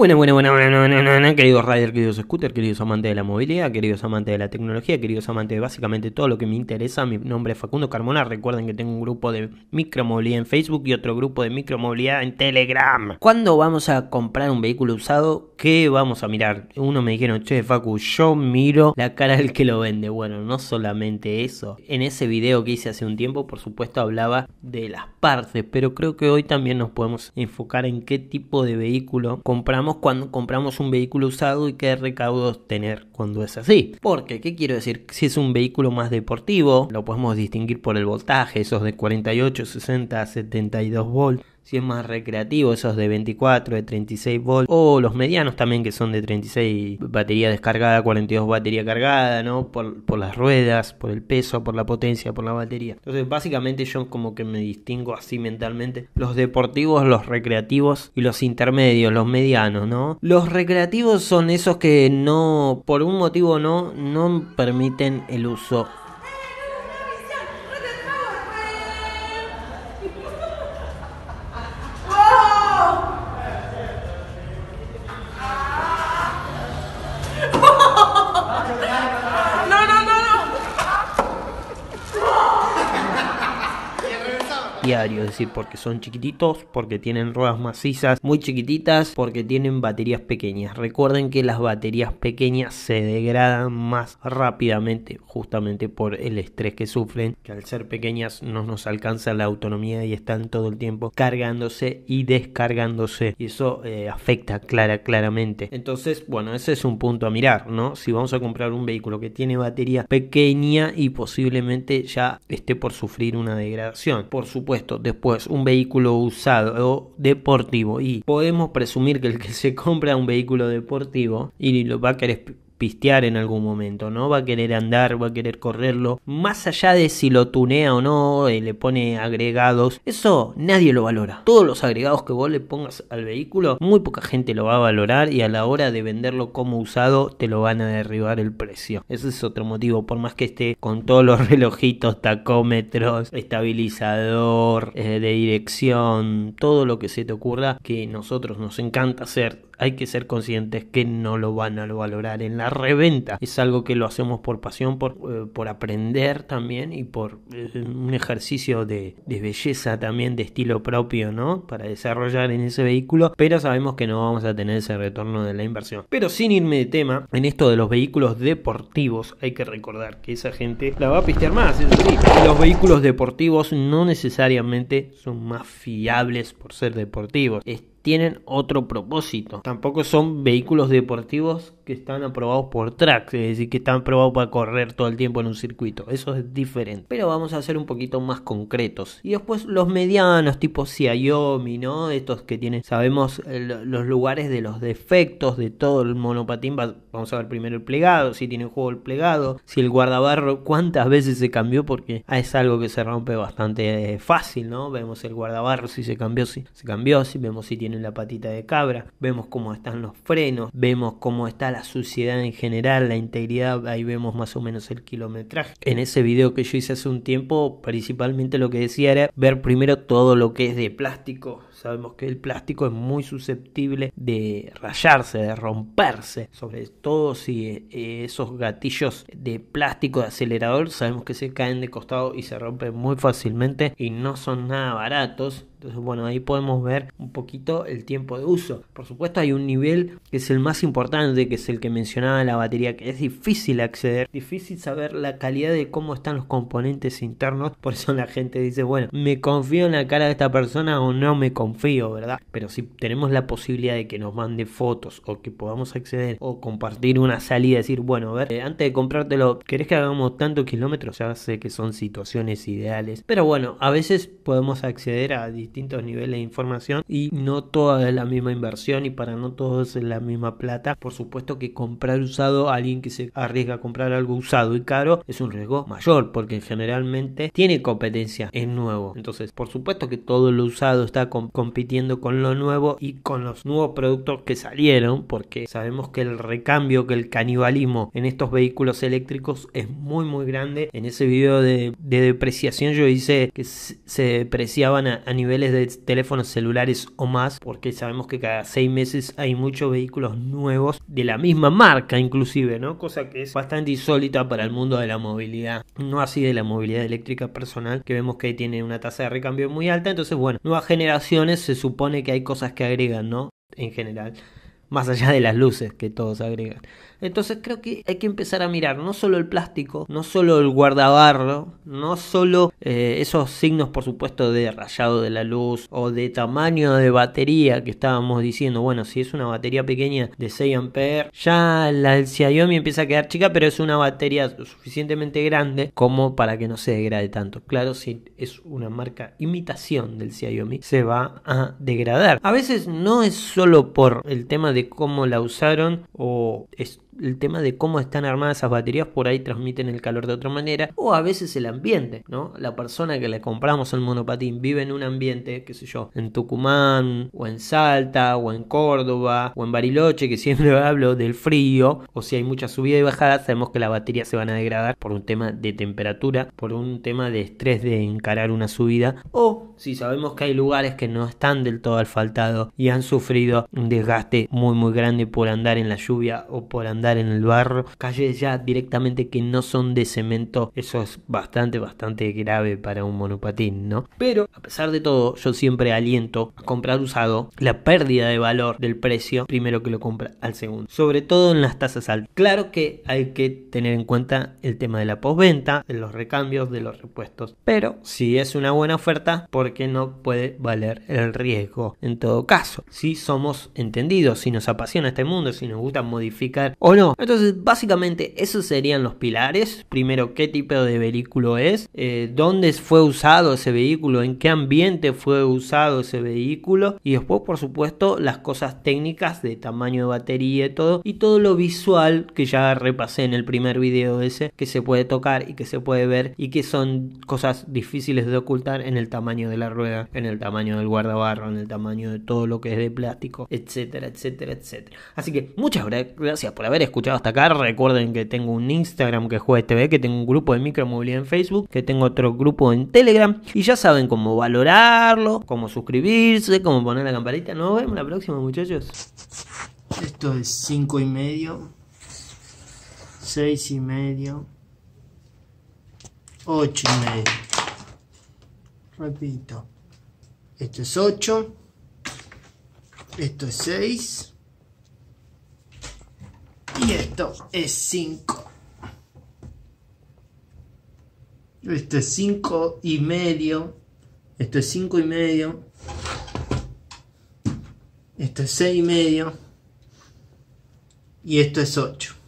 Bueno, bueno, bueno, bueno, bueno, queridos riders, queridos scooters, queridos amantes de la movilidad, queridos amantes de la tecnología, queridos amantes de básicamente todo lo que me interesa. Mi nombre es Facundo Carmona. Recuerden que tengo un grupo de micromovilidad en Facebook y otro grupo de micromovilidad en Telegram. ¿Cuándo vamos a comprar un vehículo usado? ¿Qué vamos a mirar? Uno me dijeron, che, Facu, yo miro la cara del que lo vende. Bueno, no solamente eso. En ese video que hice hace un tiempo, por supuesto, hablaba de las partes, pero creo que hoy también nos podemos enfocar en qué tipo de vehículo compramos cuando compramos un vehículo usado y qué recaudos tener cuando es así. Porque, ¿qué quiero decir? Si es un vehículo más deportivo, lo podemos distinguir por el voltaje, esos de 48, 60, 72 volts si es más recreativo, esos de 24, de 36 volts, o los medianos también que son de 36 batería descargada, 42 batería cargada, ¿no? Por, por, las ruedas, por el peso, por la potencia, por la batería. Entonces, básicamente yo como que me distingo así mentalmente los deportivos, los recreativos y los intermedios, los medianos, ¿no? Los recreativos son esos que no, por un motivo no, no permiten el uso es decir, porque son chiquititos, porque tienen ruedas macizas muy chiquititas, porque tienen baterías pequeñas. Recuerden que las baterías pequeñas se degradan más rápidamente justamente por el estrés que sufren, que al ser pequeñas no nos alcanza la autonomía y están todo el tiempo cargándose y descargándose. Y eso eh, afecta clara, claramente. Entonces, bueno, ese es un punto a mirar, ¿no? Si vamos a comprar un vehículo que tiene batería pequeña y posiblemente ya esté por sufrir una degradación. Por supuesto, después un vehículo usado o deportivo y podemos presumir que el que se compra un vehículo deportivo y lo va a querer pistear en algún momento, ¿no? Va a querer andar, va a querer correrlo. Más allá de si lo tunea o no, eh, le pone agregados, eso nadie lo valora. Todos los agregados que vos le pongas al vehículo, muy poca gente lo va a valorar y a la hora de venderlo como usado te lo van a derribar el precio. Ese es otro motivo, por más que esté con todos los relojitos, tacómetros, estabilizador eh, de dirección, todo lo que se te ocurra que nosotros nos encanta hacer hay que ser conscientes que no lo van a valorar en la reventa. Es algo que lo hacemos por pasión, por, eh, por aprender también y por eh, un ejercicio de, belleza también, de estilo propio, ¿no? Para desarrollar en ese vehículo, pero sabemos que no vamos a tener ese retorno de la inversión. Pero sin irme de tema, en esto de los vehículos deportivos, hay que recordar que esa gente la va a pistear más, Los vehículos deportivos no necesariamente son más fiables por ser deportivos tienen otro propósito. Tampoco son vehículos deportivos que están aprobados por tracks, es decir, que están aprobados para correr todo el tiempo en un circuito. Eso es diferente. Pero vamos a ser un poquito más concretos. Y después los medianos, tipo Xiaomi, ¿no? Estos que tienen, sabemos los lugares de los defectos de todo el monopatín. Vamos a ver primero el plegado, si tiene juego el plegado, si el guardabarro, cuántas veces se cambió, porque es algo que se rompe bastante eh, fácil, ¿no? Vemos el guardabarro, si se cambió, si se cambió, si vemos si tiene en la patita de cabra, vemos cómo están los frenos, vemos cómo está la suciedad en general, la integridad, ahí vemos más o menos el kilometraje. En ese video que yo hice hace un tiempo, principalmente lo que decía era ver primero todo lo que es de plástico. Sabemos que el plástico es muy susceptible de rayarse, de romperse, sobre todo si eh, esos gatillos de plástico de acelerador sabemos que se caen de costado y se rompen muy fácilmente y no son nada baratos entonces, bueno, ahí podemos ver un poquito el tiempo de uso. Por supuesto, hay un nivel que es el más importante, que es el que mencionaba la batería, que es difícil acceder, difícil saber la calidad de cómo están los componentes internos. Por eso la gente dice, bueno, me confío en la cara de esta persona o no me confío, ¿verdad? Pero si tenemos la posibilidad de que nos mande fotos o que podamos acceder o compartir una salida, decir, bueno, a ver, eh, antes de comprártelo, ¿querés que hagamos tantos kilómetros? Ya sé que son situaciones ideales, pero bueno, a veces podemos acceder a distintos niveles de información y no toda es la misma inversión y para no todos es la misma plata. Por supuesto que comprar usado, alguien que se arriesga a comprar algo usado y caro es un riesgo mayor porque generalmente tiene competencia en nuevo. Entonces, por supuesto que todo lo usado está compitiendo con lo nuevo y con los nuevos productos que salieron porque sabemos que el recambio, que el canibalismo en estos vehículos eléctricos es muy muy grande. En ese video de, depreciación yo hice que se depreciaban a, a nivel de teléfonos celulares o más, porque sabemos que cada seis meses hay muchos vehículos nuevos de la misma marca inclusive, ¿no? Cosa que es bastante insólita para el mundo de la movilidad, no así de la movilidad eléctrica personal, que vemos que tiene una tasa de recambio muy alta, entonces bueno, nuevas generaciones se supone que hay cosas que agregan, ¿no? En general más allá de las luces que todos agregan. Entonces creo que hay que empezar a mirar no solo el plástico, no solo el guardabarro, no solo eh, esos signos por supuesto de rayado de la luz o de tamaño de batería que estábamos diciendo, bueno, si es una batería pequeña de 6 amperes, ya la del Xiaomi empieza a quedar chica, pero es una batería suficientemente grande como para que no se degrade tanto. Claro, si es una marca imitación del Xiaomi, se va a degradar. A veces no es solo por el tema de cómo la usaron o es el tema de cómo están armadas esas baterías por ahí transmiten el calor de otra manera o a veces el ambiente, ¿no? La persona que le compramos el monopatín vive en un ambiente, qué sé yo, en Tucumán o en Salta o en Córdoba o en Bariloche, que siempre hablo del frío o si hay mucha subida y bajada, sabemos que las baterías se van a degradar por un tema de temperatura, por un tema de estrés de encarar una subida o si sabemos que hay lugares que no están del todo asfaltados y han sufrido un desgaste muy muy grande por andar en la lluvia o por andar en el barro, calles ya directamente que no son de cemento, eso es bastante, bastante grave para un monopatín, ¿no? Pero a pesar de todo, yo siempre aliento a comprar usado la pérdida de valor del precio primero que lo compra al segundo, sobre todo en las tasas altas. Claro que hay que tener en cuenta el tema de la postventa, de los recambios, de los repuestos, pero si es una buena oferta, porque no puede valer el riesgo en todo caso? Si somos entendidos, si nos apasiona este mundo, si nos gusta modificar o entonces, básicamente, esos serían los pilares. Primero, qué tipo de vehículo es, eh, dónde fue usado ese vehículo, en qué ambiente fue usado ese vehículo. Y después, por supuesto, las cosas técnicas de tamaño de batería y todo. Y todo lo visual que ya repasé en el primer video ese, que se puede tocar y que se puede ver y que son cosas difíciles de ocultar en el tamaño de la rueda, en el tamaño del guardabarro, en el tamaño de todo lo que es de plástico, etcétera, etcétera, etcétera. Así que muchas gracias por haber escuchado hasta acá. Recuerden que tengo un Instagram que juega TV, que tengo un grupo de micromovilidad en Facebook, que tengo otro grupo en Telegram. Y ya saben cómo valorarlo, cómo suscribirse, cómo poner la campanita. Nos vemos la próxima, muchachos. Esto es 5 y medio, 6 y medio, 8 y medio. Repito. Esto es 8. Esto es 6. Y esto es 5. Esto es 5 y medio. Esto es 5 y medio. Esto es 6 y medio. Y esto es 8.